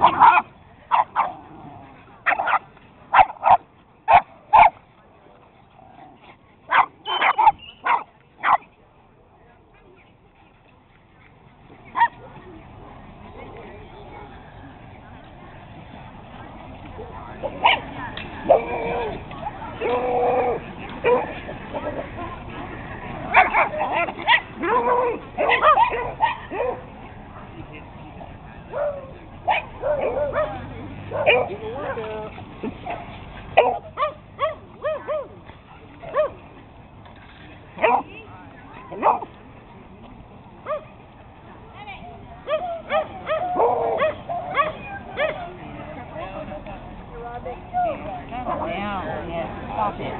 Ha ha! Hello? 在哪呀我的天大姐